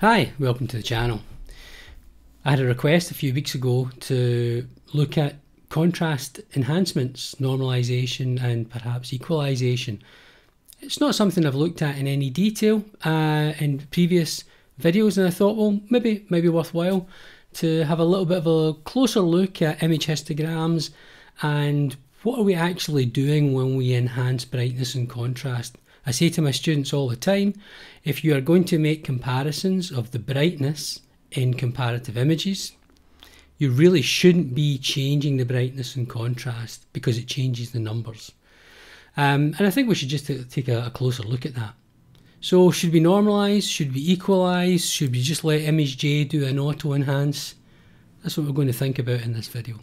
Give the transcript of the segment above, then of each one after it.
Hi, welcome to the channel. I had a request a few weeks ago to look at contrast enhancements, normalization and perhaps equalization. It's not something I've looked at in any detail uh, in previous videos and I thought well maybe maybe worthwhile to have a little bit of a closer look at image histograms and what are we actually doing when we enhance brightness and contrast I say to my students all the time if you are going to make comparisons of the brightness in comparative images, you really shouldn't be changing the brightness and contrast because it changes the numbers. Um, and I think we should just take a, a closer look at that. So, should we normalise? Should we equalise? Should we just let ImageJ do an auto enhance? That's what we're going to think about in this video.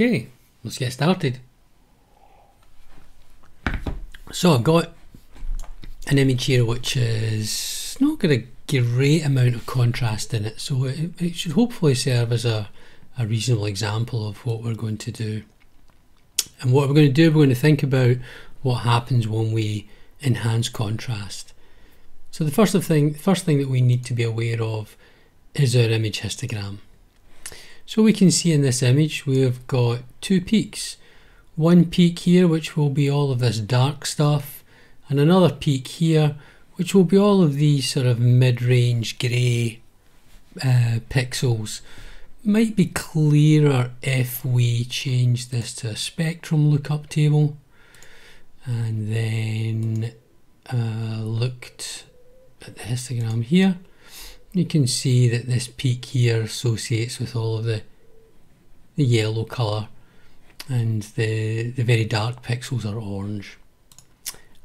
Okay, let's get started. So I've got an image here which is not got a great amount of contrast in it, so it, it should hopefully serve as a, a reasonable example of what we're going to do. And what we're going to do, we're going to think about what happens when we enhance contrast. So the first thing, first thing that we need to be aware of is our image histogram. So we can see in this image we've got two peaks. One peak here which will be all of this dark stuff and another peak here which will be all of these sort of mid-range grey uh, pixels. Might be clearer if we change this to a spectrum lookup table and then uh, looked at the histogram here you can see that this peak here associates with all of the, the yellow colour and the, the very dark pixels are orange.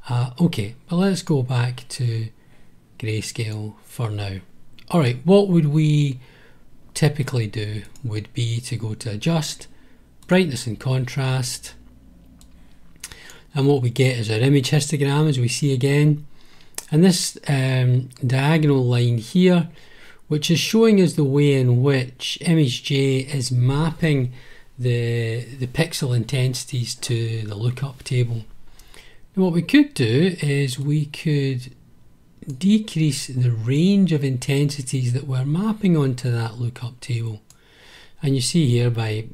Uh, okay, but let's go back to grayscale for now. Alright, what would we typically do would be to go to adjust, brightness and contrast, and what we get is our image histogram as we see again and this um, diagonal line here, which is showing us the way in which ImageJ is mapping the, the pixel intensities to the lookup table. Now what we could do is we could decrease the range of intensities that we're mapping onto that lookup table. And you see here by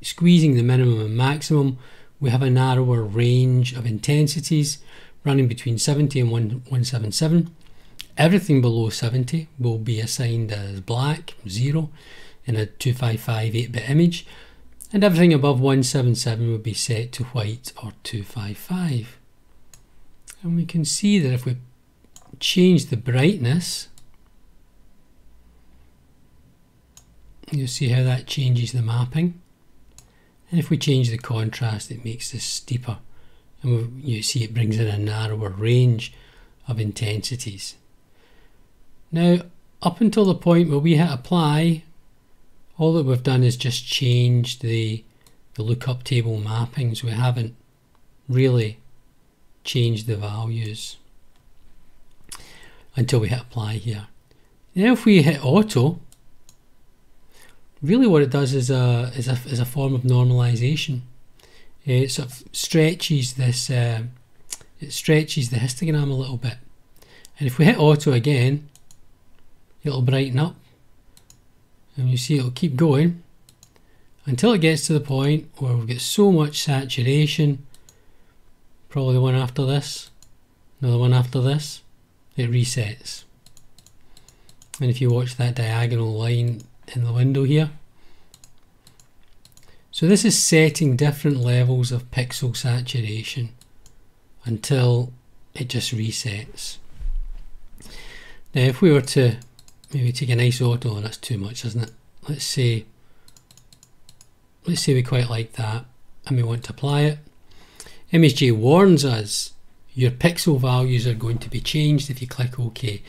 squeezing the minimum and maximum, we have a narrower range of intensities running between 70 and 177. Everything below 70 will be assigned as black, 0, in a 255 8-bit image, and everything above 177 will be set to white or 255. And we can see that if we change the brightness, you'll see how that changes the mapping. And if we change the contrast, it makes this steeper and you see it brings in a narrower range of intensities. Now, up until the point where we hit apply, all that we've done is just change the, the lookup table mappings. We haven't really changed the values until we hit apply here. Now if we hit auto, really what it does is a, is a, is a form of normalization it sort of stretches this, uh, it stretches the histogram a little bit. And if we hit auto again, it'll brighten up. And you see it'll keep going until it gets to the point where we get so much saturation, probably the one after this, another one after this, it resets. And if you watch that diagonal line in the window here, so this is setting different levels of pixel saturation until it just resets. Now if we were to maybe take a nice auto, and that's too much isn't it? Let's say let's say we quite like that and we want to apply it. ImageJ warns us your pixel values are going to be changed if you click OK.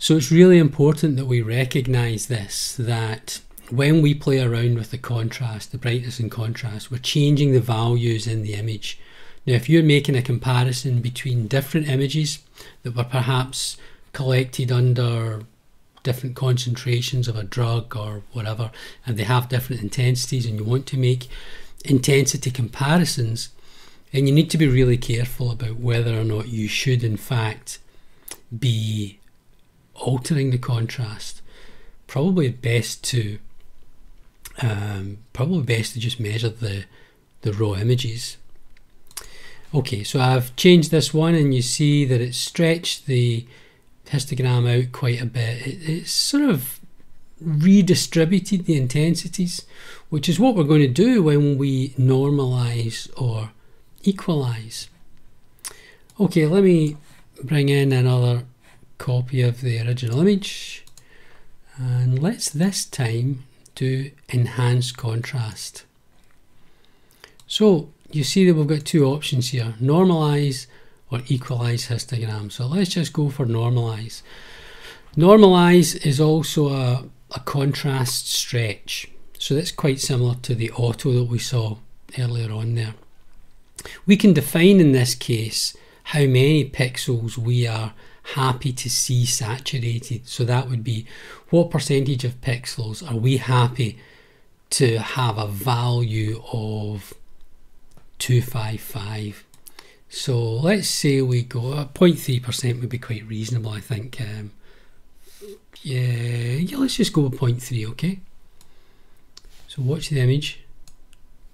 So it's really important that we recognize this, that when we play around with the contrast, the brightness and contrast, we're changing the values in the image. Now, if you're making a comparison between different images that were perhaps collected under different concentrations of a drug or whatever, and they have different intensities, and you want to make intensity comparisons, and you need to be really careful about whether or not you should, in fact, be altering the contrast. Probably best to um, probably best to just measure the the raw images. Okay, so I've changed this one, and you see that it's stretched the histogram out quite a bit. It, it's sort of redistributed the intensities, which is what we're going to do when we normalize or equalize. Okay, let me bring in another copy of the original image and let's this time do enhance contrast. So you see that we've got two options here, normalize or equalize histogram. So let's just go for normalize. Normalize is also a, a contrast stretch. So that's quite similar to the auto that we saw earlier on there. We can define in this case how many pixels we are happy to see saturated. So that would be what percentage of pixels are we happy to have a value of 255. So let's say we go 0.3% would be quite reasonable, I think. Um, yeah, yeah, let's just go with 0.3, okay? So watch the image.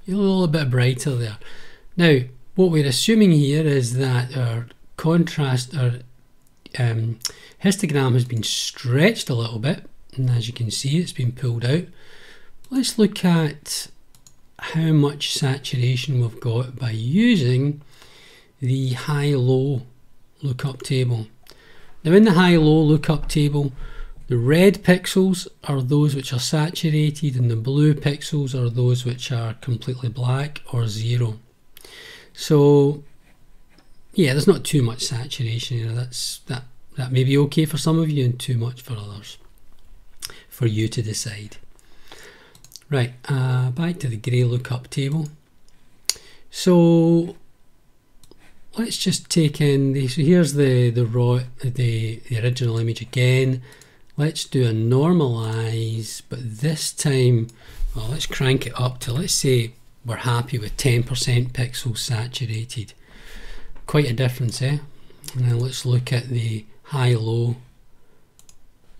You're a little bit brighter there. Now, what we're assuming here is that our contrast, our um, histogram has been stretched a little bit, and as you can see, it's been pulled out. Let's look at how much saturation we've got by using the high-low lookup table. Now in the high-low lookup table, the red pixels are those which are saturated and the blue pixels are those which are completely black or zero. So yeah, there's not too much saturation here. That's that that may be okay for some of you and too much for others. For you to decide. Right, uh, back to the grey lookup table. So let's just take in the, so here's the the raw the, the original image again. Let's do a normalize, but this time, well, let's crank it up to let's say we're happy with 10% pixels saturated. Quite a difference, eh? And then let's look at the high-low.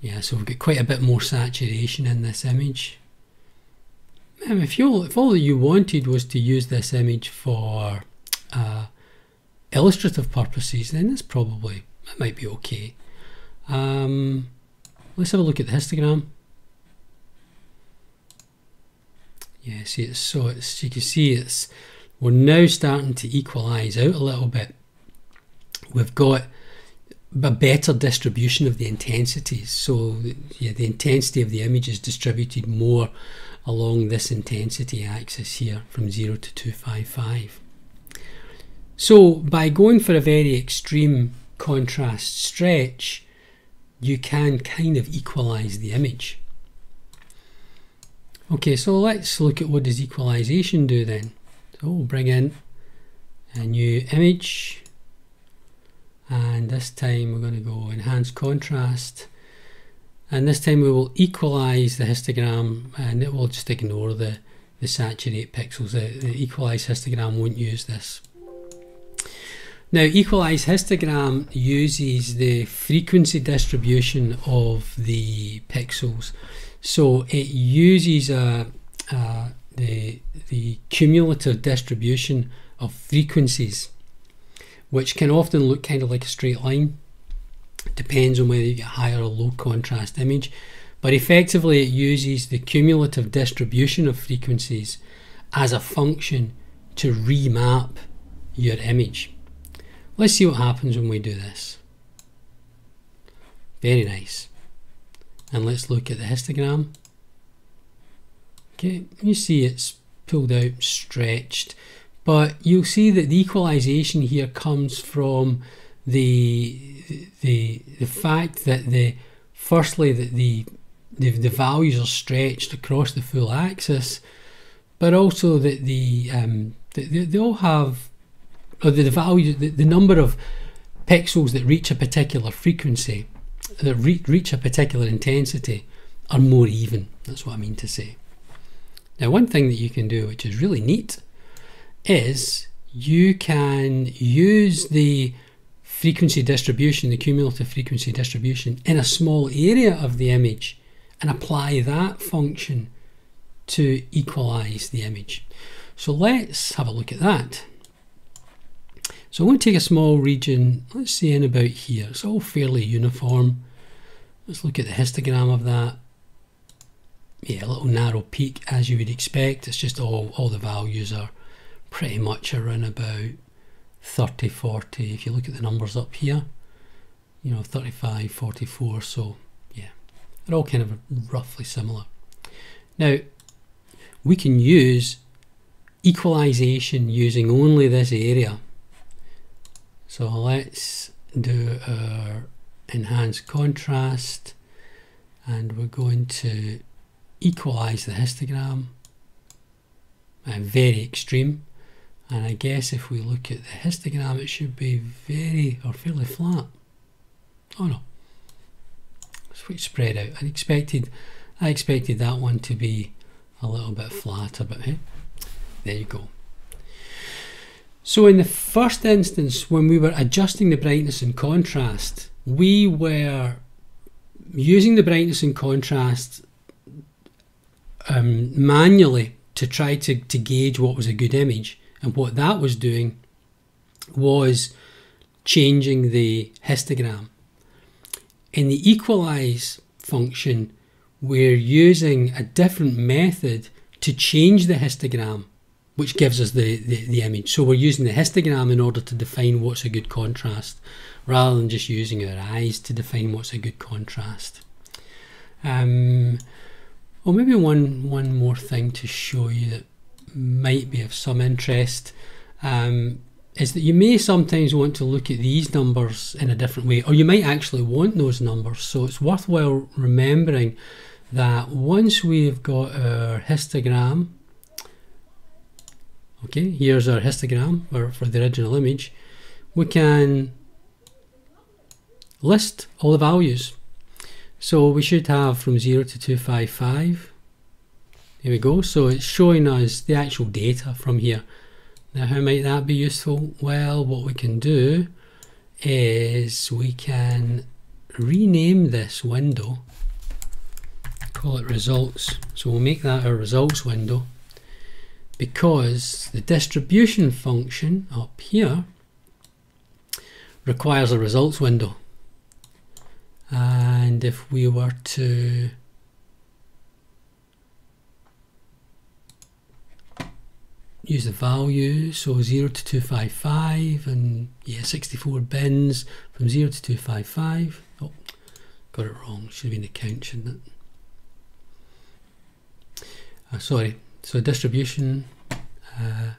Yeah, so we've got quite a bit more saturation in this image. if you if all that you wanted was to use this image for uh, illustrative purposes, then it's probably it might be okay. Um, let's have a look at the histogram. Yeah, see it's so it's you can see it's we're now starting to equalize out a little bit. We've got a better distribution of the intensities. So yeah, the intensity of the image is distributed more along this intensity axis here from 0 to 255. So by going for a very extreme contrast stretch, you can kind of equalize the image. Okay, so let's look at what does equalization do then. So we'll bring in a new image and this time we're going to go enhance contrast. And this time we will equalize the histogram and it will just ignore the the saturate pixels. The, the equalize histogram won't use this. Now equalize histogram uses the frequency distribution of the pixels. So it uses uh, uh, the the cumulative distribution of frequencies which can often look kind of like a straight line. Depends on whether you get higher or low contrast image. But effectively it uses the cumulative distribution of frequencies as a function to remap your image. Let's see what happens when we do this. Very nice. And let's look at the histogram. Okay, you see it's pulled out, stretched. But you'll see that the equalization here comes from the the the fact that the firstly that the the, the values are stretched across the full axis, but also that the um, they, they all have or the, the value the, the number of pixels that reach a particular frequency that re- reach a particular intensity are more even. That's what I mean to say. Now, one thing that you can do, which is really neat, is you can use the frequency distribution, the cumulative frequency distribution, in a small area of the image and apply that function to equalize the image. So let's have a look at that. So I'm going to take a small region, let's say in about here. It's all fairly uniform. Let's look at the histogram of that. Yeah, a little narrow peak as you would expect. It's just all, all the values are pretty much around about 30, 40. If you look at the numbers up here, you know, 35, 44. So yeah, they're all kind of roughly similar. Now, we can use equalization using only this area. So let's do our enhanced contrast and we're going to equalize the histogram very extreme and I guess if we look at the histogram it should be very or fairly flat. Oh no. It's spread out. I expected I expected that one to be a little bit flatter but hey there you go. So in the first instance when we were adjusting the brightness and contrast we were using the brightness and contrast um, manually to try to, to gauge what was a good image. And what that was doing was changing the histogram. In the equalize function, we're using a different method to change the histogram, which gives us the, the, the, image. So we're using the histogram in order to define what's a good contrast, rather than just using our eyes to define what's a good contrast. Um, well, maybe one one more thing to show you that might be of some interest um, is that you may sometimes want to look at these numbers in a different way, or you might actually want those numbers. So it's worthwhile remembering that once we've got our histogram, okay, here's our histogram for, for the original image, we can list all the values so we should have from 0 to 255. There we go. So it's showing us the actual data from here. Now how might that be useful? Well, what we can do is we can rename this window, call it results. So we'll make that our results window because the distribution function up here requires a results window and if we were to use the value so 0 to 255 and yeah 64 bins from 0 to 255 oh got it wrong. Should have been the count shouldn't it? Uh, sorry. So distribution uh,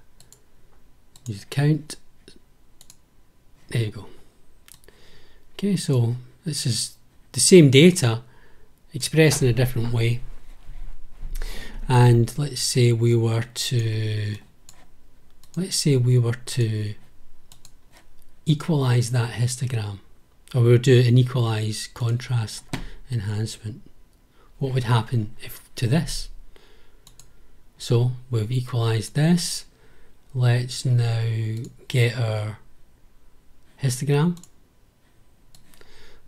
use count. There you go. Okay so this is the same data expressed in a different way. And let's say we were to let's say we were to equalize that histogram or we were do an equalize contrast enhancement what would happen if to this so we've equalized this let's now get our histogram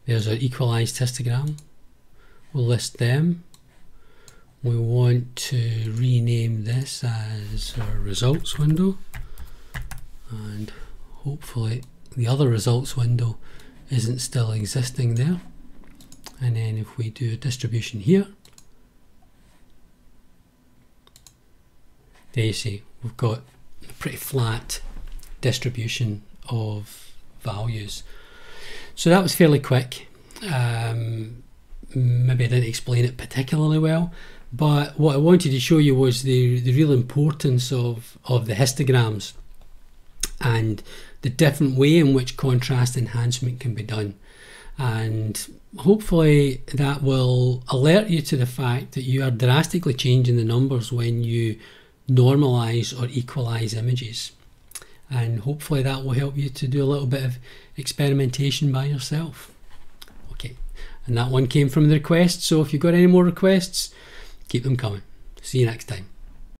there's our equalized histogram. We'll list them. We want to rename this as our results window and hopefully the other results window isn't still existing there. And then if we do a distribution here, there you see we've got a pretty flat distribution of values. So that was fairly quick. Um, maybe I didn't explain it particularly well, but what I wanted to show you was the, the real importance of, of the histograms and the different way in which contrast enhancement can be done. And hopefully that will alert you to the fact that you are drastically changing the numbers when you normalize or equalize images and hopefully that will help you to do a little bit of experimentation by yourself. Okay, And that one came from the request. So if you've got any more requests, keep them coming. See you next time.